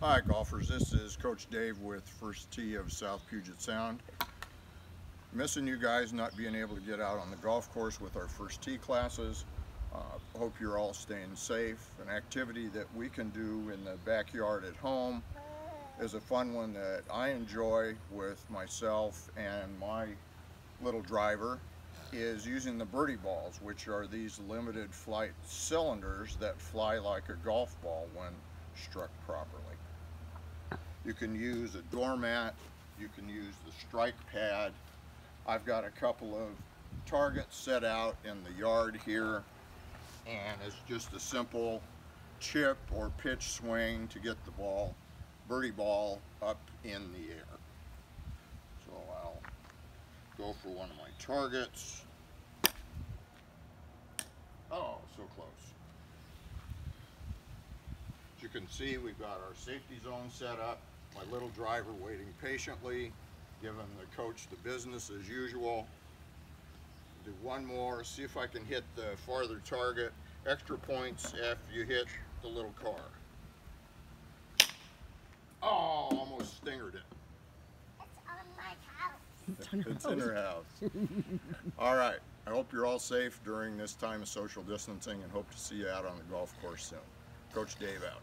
Hi golfers, this is Coach Dave with First Tee of South Puget Sound. Missing you guys not being able to get out on the golf course with our First Tee classes. Uh, hope you're all staying safe. An activity that we can do in the backyard at home is a fun one that I enjoy with myself and my little driver is using the birdie balls, which are these limited flight cylinders that fly like a golf ball when struck properly. You can use a doormat, you can use the strike pad. I've got a couple of targets set out in the yard here and it's just a simple chip or pitch swing to get the ball, birdie ball up in the air. So I'll go for one of my targets. Oh, so close. As you can see, we've got our safety zone set up. My little driver waiting patiently, giving the coach the business as usual. Do one more, see if I can hit the farther target. Extra points if you hit the little car. Oh, almost stingered it. It's in her house. all right. I hope you're all safe during this time of social distancing and hope to see you out on the golf course soon. Coach Dave out.